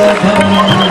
وسلم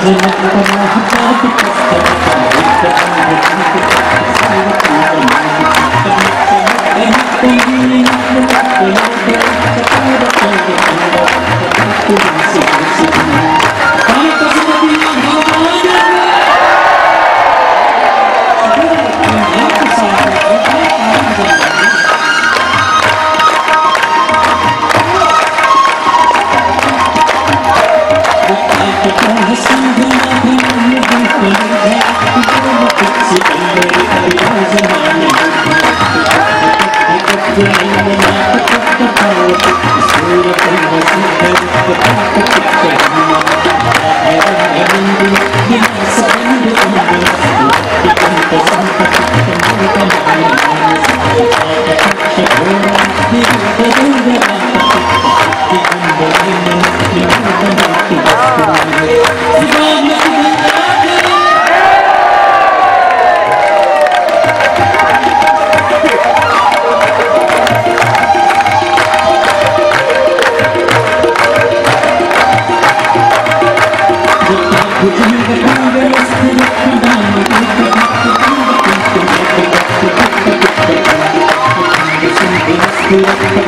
我不怕，我不怕，不怕。Thank you.